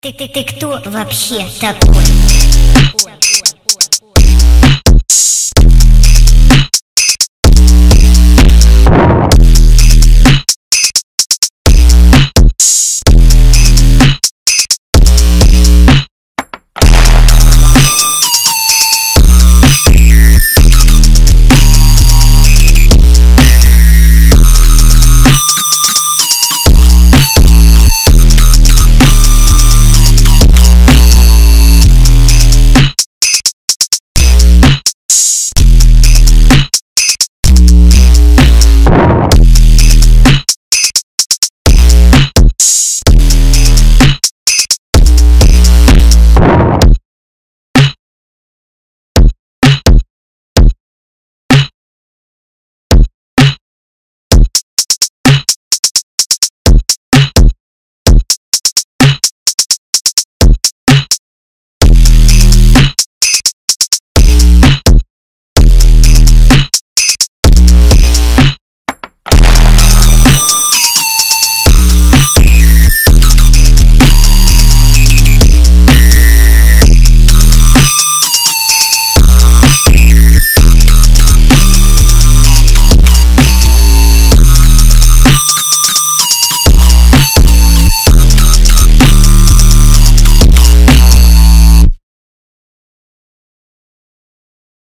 Ты, ты, ты кто вообще такой?